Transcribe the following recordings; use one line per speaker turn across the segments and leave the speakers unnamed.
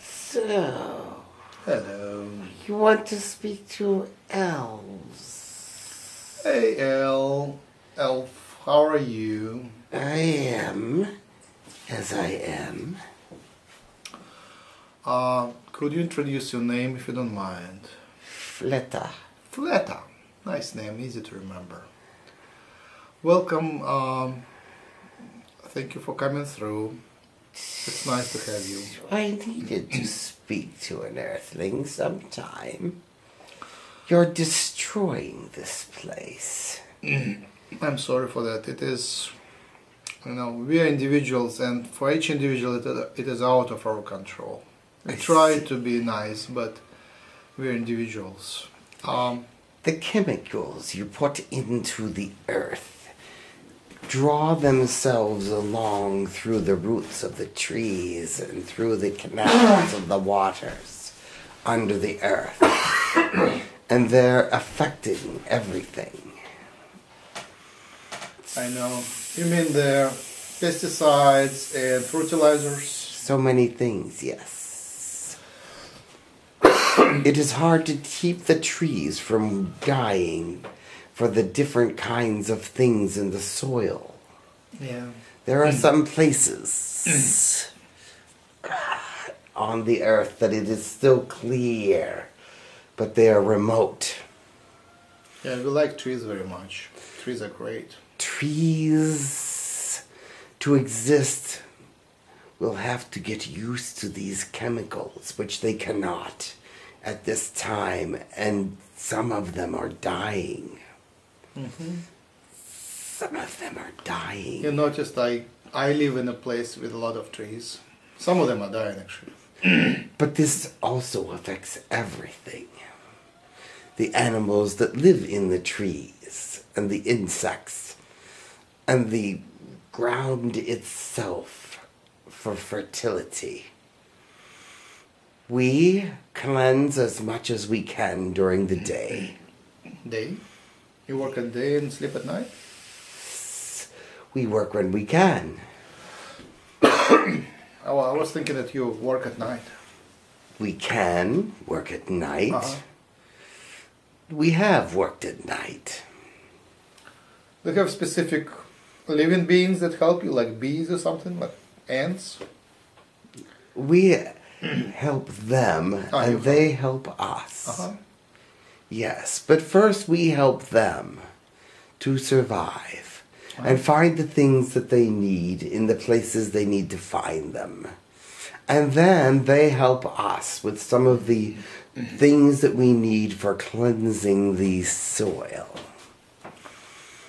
So,
Hello.
you want to speak to elves?
Hey, El. Elf, how are you?
I am, as I am.
Uh, could you introduce your name if you don't mind?
Fleta.
Fleta. Nice name, easy to remember. Welcome. Um, thank you for coming through. It's nice to have you.
I needed to speak to an earthling sometime. You're destroying this place.
I'm sorry for that. It is, you know, we are individuals, and for each individual, it, it is out of our control. We
I
try to be nice, but we are individuals. Um,
The chemicals you put into the earth draw themselves along through the roots of the trees and through the canals of the waters under the earth. and they're affecting everything.
I know. You mean the pesticides and fertilizers?
So many things, yes. it is hard to keep the trees from dying for the different kinds of things in the soil.
Yeah.
There are mm. some places mm. on the earth that it is still clear, but they are remote.
Yeah, we like trees very much. Trees are great.
Trees, to exist, will have to get used to these chemicals, which they cannot at this time, and some of them are dying. Some of them are dying.
You noticed I I live in a place with a lot of trees. Some of them are dying actually.
But this also affects everything. The animals that live in the trees, and the insects, and the ground itself for fertility. We cleanse as much as we can during the day.
Day. You work at day and sleep at night?
We work when we can.
Oh, I was thinking that you work at night.
We can work at night.
Uh-huh.
We have worked at night.
Do you have specific living beings that help you, like bees or something, like ants?
We help them
Oh,
and they help us.
Uh-huh.
Yes, but first we help them to survive and find the things that they need in the places they need to find them. And then they help us with some of the things that we need for cleansing the soil.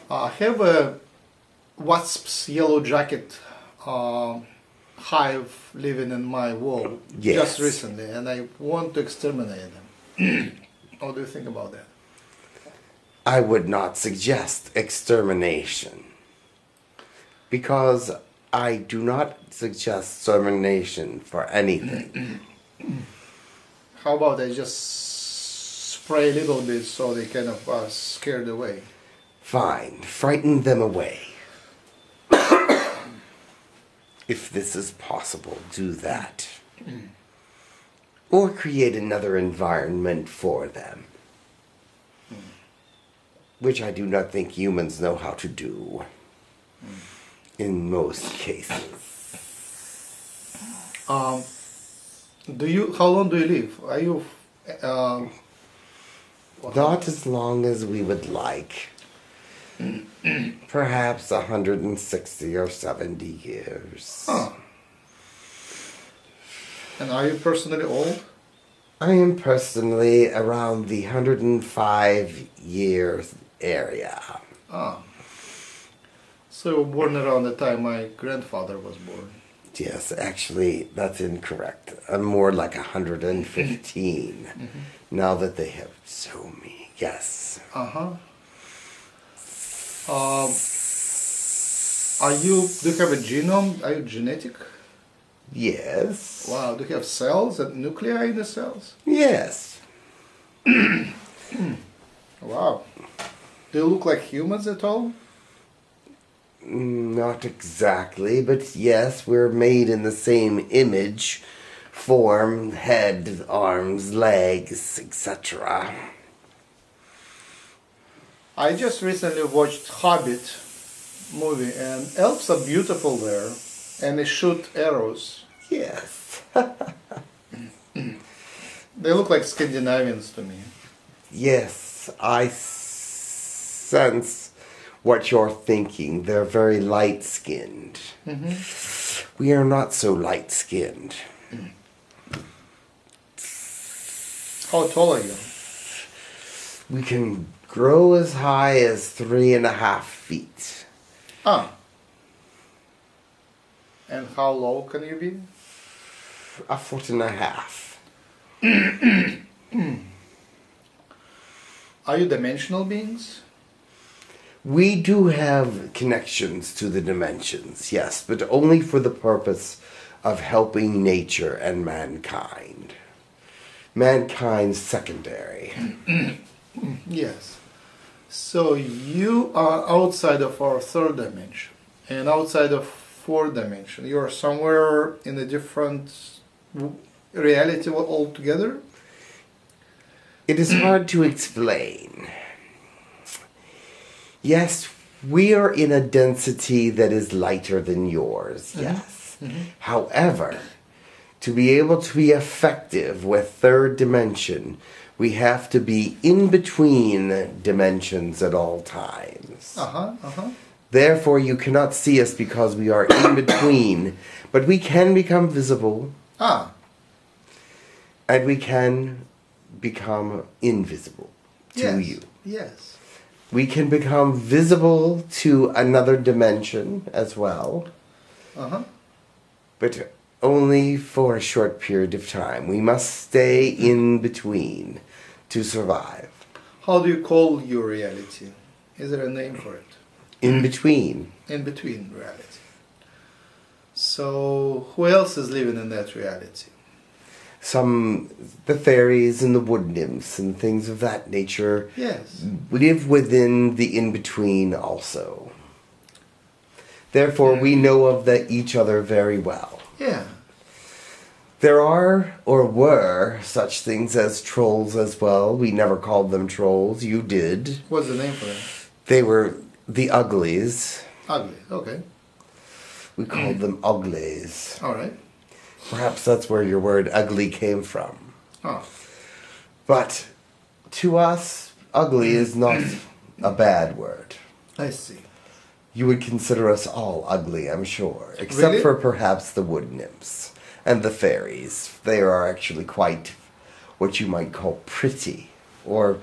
I have a wasp's yellow jacket uh, hive living in my wall
Yes.
just recently, and I want to exterminate them. what do you think about that?
I would not suggest extermination because I do not suggest extermination for anything.
How about I just spray a little bit so they kind of are scared away?
Fine, frighten them away. if this is possible, do that. Mm. Or create another environment for them. Which I do not think humans know how to do. In most cases.
Um, do you? How long do you live? Are you? Um,
Not as long as we would like. Perhaps 160 or 70 years.
Huh. And are you personally old?
I am personally around the 105 years area.
Ah. So you were born around the time my grandfather was born.
Yes, actually, that's incorrect. I'm more like 115 now that they have so me. Yes.
Uh huh. Um, are you? Do you have a genome? Are you genetic?
Yes.
Wow. Do you have cells and nuclei in the cells?
Yes.
Wow. Do you look like humans at all?
Mm, not exactly, but yes, we're made in the same image form, head, arms, legs, etc.
I just recently watched Hobbit movie, and elves are beautiful there, and they shoot arrows.
Yes.
They look like Scandinavians to me.
Yes, I sense what you're thinking. They're very light skinned. We are not so light skinned.
How tall are you?
We can grow as high as three and a half feet.
Ah. And how low can you be?
A foot and a half.
Are you dimensional beings?
We do have connections to the dimensions, yes, but only for the purpose of helping nature and mankind. Mankind's secondary.
Yes. So you are outside of our third dimension and outside of fourth dimension. You are somewhere in a different reality altogether.
It is hard to explain. Yes, we are in a density that is lighter than yours, yes. However, to be able to be effective with third dimension, we have to be in between dimensions at all times.
Uh huh. Uh huh.
Therefore, you cannot see us because we are in between, but we can become visible
Ah.
and we can become invisible to
yes.
you.
Yes.
We can become visible to another dimension as well,
Uh huh.
but only for a short period of time. We must stay in between to survive.
How do you call your reality? Is there a name for it?
In between.
In between reality. So who else is living in that reality?
Some, the fairies and the wood nymphs and things of that nature
Yes.
live within the in between also. Therefore, we know of the, each other very well.
Yeah.
There are or were such things as trolls as well. We never called them trolls. You did.
What's the name for them?
They were the uglies.
Ugly. Okay.
We called them uglies.
All right.
Perhaps that's where your word ugly came from.
Oh.
But to us, ugly is not a bad word.
I see.
You would consider us all ugly, I'm sure, except
Really?
for perhaps the wood nymphs and the fairies. They are actually quite what you might call pretty, or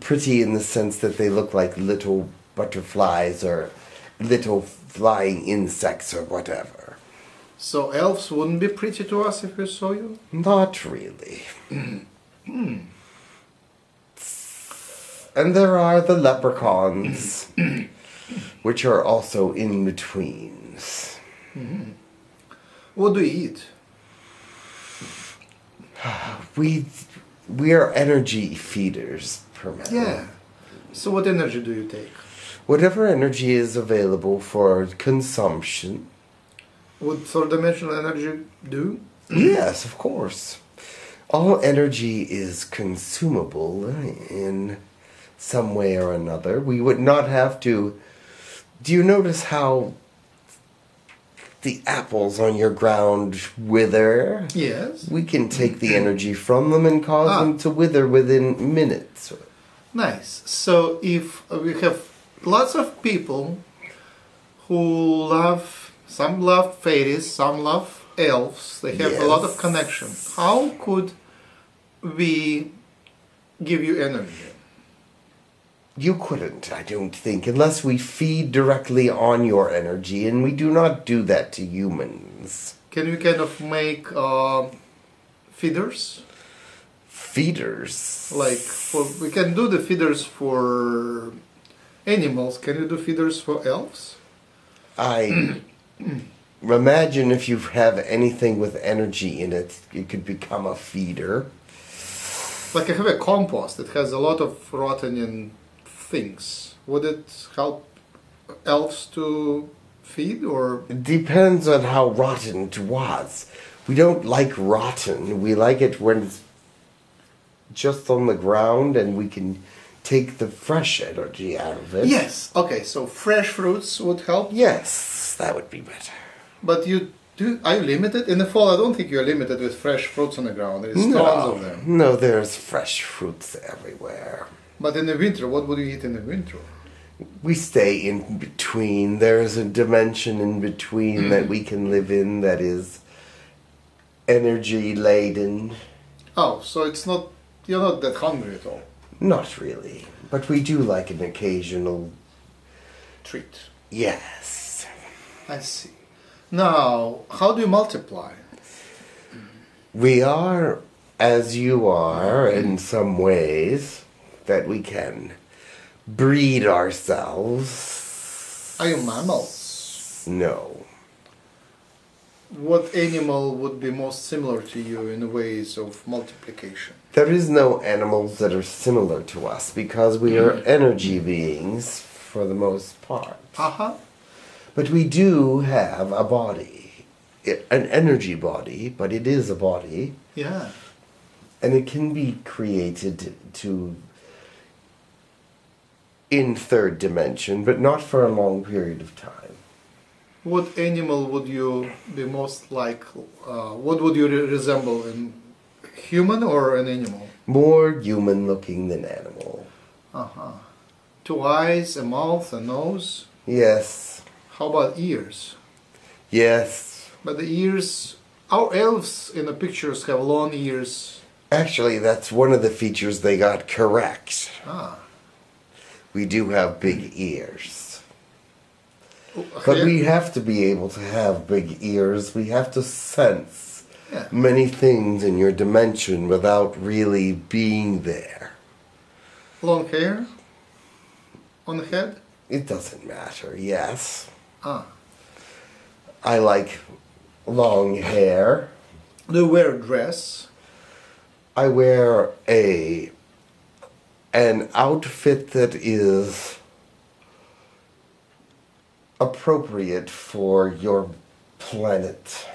pretty in the sense that they look like little butterflies or little flying insects or whatever.
So elves wouldn't be pretty to us if we saw you?
Not really. and there are the leprechauns, which are also in betweens.
What do you eat?
We we are energy feeders, permanent.
Yeah. So what energy do you take?
Whatever energy is available for consumption.
Would third dimensional energy do?
yes, of course. All energy is consumable in some way or another. We would not have to. Do you notice how the apples on your ground wither?
Yes.
We can take the energy from them and cause
Ah.
them to wither within minutes.
Nice. So if we have lots of people who love, some love fairies, some love elves, they have a lot of
Yes.
connection. How could we give you energy?
You couldn't, I don't think, unless we feed directly on your energy, and we do not do that to humans.
Can we kind of make uh, feeders?
Feeders.
Like for we can do the feeders for animals. Can you do feeders for elves?
I imagine if you have anything with energy in it, it could become a feeder.
Like I have a compost that has a lot of rotten and things. Would it help elves to feed or
It depends on how rotten it was. We don't like rotten. We like it when it's just on the ground and we can take the fresh energy out of it.
Yes. Okay. So fresh fruits would help.
Yes, that would be better.
But you do. Are you limited in the fall? I don't think you're limited with fresh fruits on the ground. There's tons of them.
no, there's fresh fruits everywhere.
But in the winter, what would you eat in the winter?
We stay in between. There's a dimension in between that we can live in that is energy laden.
Oh, so it's not. You're not that hungry at all.
Not really, but we do like an occasional
Treat.
yes.
I see. Now, how do you multiply?
We are as you are in some ways that we can breed ourselves.
Are you mammals?
No.
What animal would be most similar to you in ways of multiplication?
There is no animals that are similar to us because we are energy beings for the most part.
Uh huh.
But we do have a body, an energy body, but it is a body,
Yeah.
and it can be created to in third dimension, but not for a long period of time.
What animal would you be most like? Uh, what would you re- resemble in human or an animal?
More human looking than animal.
Uh huh. Two eyes, a mouth, a nose.
Yes,
How about ears?
yes.
But the ears, our elves in the pictures have long ears.
Actually, that's one of the features they got correct.
Ah.
We do have big ears. But we have to be able to have big ears. We have to sense
Yeah.
many things in your dimension without really being there.
long hair on the head.
It doesn't matter, yes.
Ah.
I like long hair.
Do you wear a dress?
I wear a an outfit that is appropriate for your planet.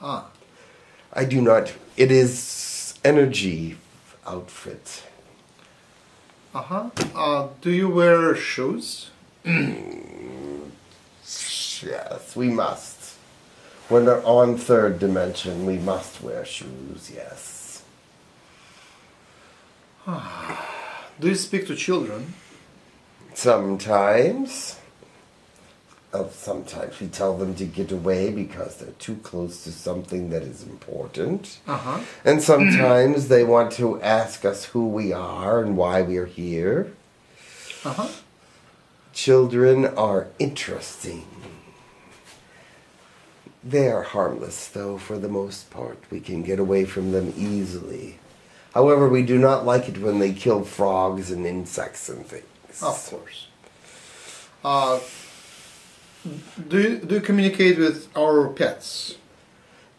Ah.
I do not it is energy outfit.
Uh-huh. Uh Do you wear shoes?
Yes, we must. When they're on third dimension, we must wear shoes, yes.
Do you speak to children?
Sometimes. Uh, sometimes we tell them to get away because they're too close to something that is important.
Uh-huh.
And sometimes they want to ask us who we are and why we are here.
Uh-huh.
Children are interesting. They are harmless, though, for the most part. We can get away from them easily. However, we do not like it when they kill frogs and insects and things.
Of course. Uh, do you, do you communicate with our pets?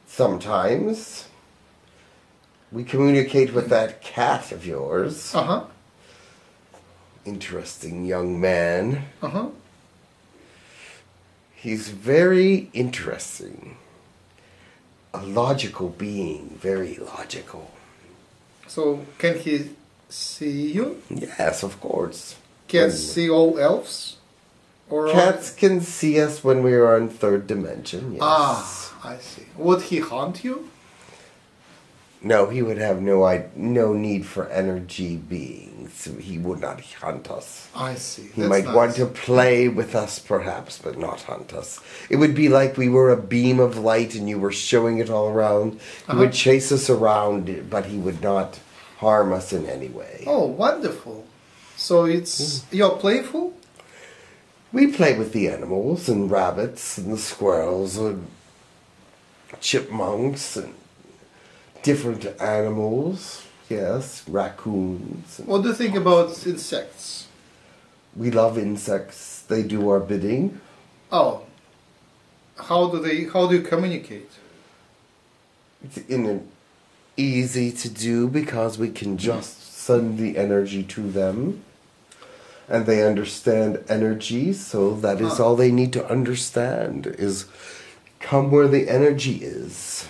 Sometimes we communicate with that cat of yours.
Uh-huh.
Interesting young man.
Uh-huh.
He's very interesting. A logical being, very logical.
So can he see you?
Yes, of course.
Can see all elves? Or
Cats can see us when we are in third dimension, yes.
Ah, I see. Would he haunt you?
No, he would have no I- no need for energy beings. He would not hunt us.
I see.
He
That's
might
nice.
want to play with us, perhaps, but not hunt us. It would be like we were a beam of light and you were showing it all around. He
Uh-huh.
would chase us around, but he would not harm us in any way.
Oh, wonderful. So it's you're playful?
We play with the animals and rabbits and the squirrels and chipmunks and different animals. Yes, raccoons. And
What do you think about insects?
we love insects. They do our bidding.
Oh. How do they how do you communicate?
It's in an easy to do because we can just send the energy to them. And they understand energy, so that is
Ah.
all they need to understand is come where the energy is.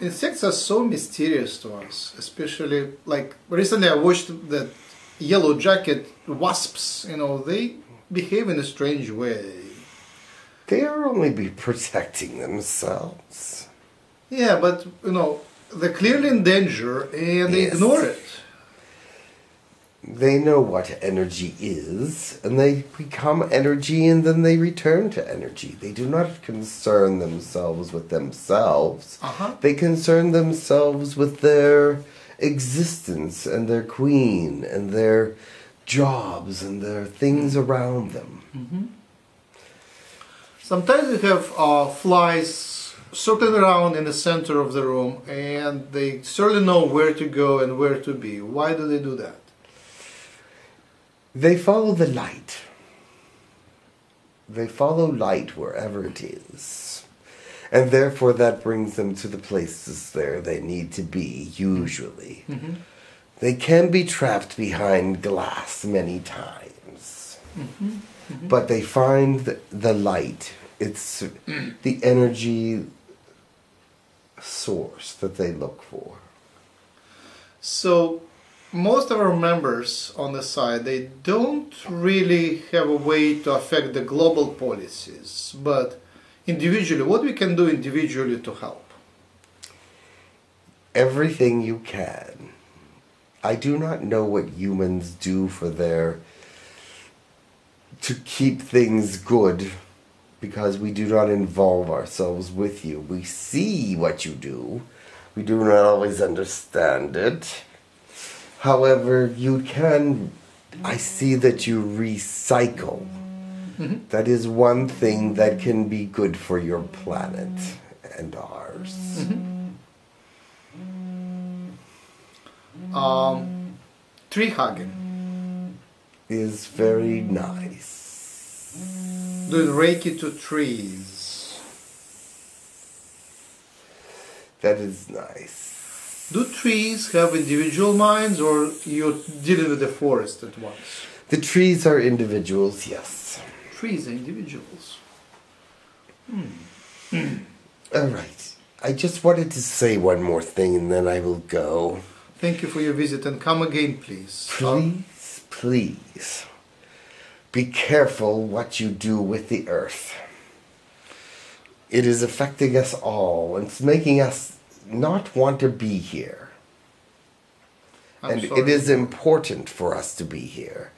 Insects are so mysterious to us, especially like recently I watched that yellow jacket wasps, you know, they behave in a strange way.
They are only be protecting themselves.
Yeah, but you know, they're clearly in danger and they
Yes.
ignore it.
They know what energy is, and they become energy and then they return to energy. They do not concern themselves with themselves.
Uh-huh.
They concern themselves with their existence and their queen and their jobs and their things around them.
Sometimes we have uh, flies circling around in the center of the room and they certainly know where to go and where to be. Why do they do that?
They follow the light. They follow light wherever it is. And therefore, that brings them to the places there they need to be, usually. Mm-hmm. They can be trapped behind glass many times. Mm-hmm. Mm-hmm. But they find the, the light. It's mm. the energy source that they look for.
So most of our members on the side they don't really have a way to affect the global policies, but individually, what we can do individually to help.
everything you can. I do not know what humans do for their to keep things good because we do not involve ourselves with you. We see what you do. We do not always understand it. However, you can I see that you recycle. That is one thing that can be good for your planet and ours.
Um, tree hugging,
is very nice.
doing reiki to trees.
That is nice.
Do trees have individual minds, or you're dealing with the forest at once?
The trees are individuals, yes.
Trees are individuals. Hmm.
All right. I just wanted to say one more thing and then I will go.
Thank you for your visit, and come again, please.
Please, please, be careful what you do with the earth. It is affecting us all and it's making us not want to be here.
I'm
and
sorry.
it is important for us to be here.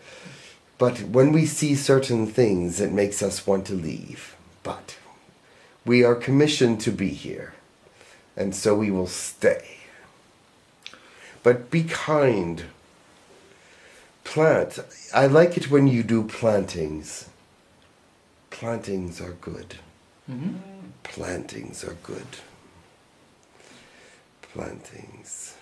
But when we see certain things, it makes us want to leave. But we are commissioned to be here, and so we will stay. But be kind. Plant. I like it when you do plantings. Plantings are good.
Mhm.
Plantings are good. Plantings.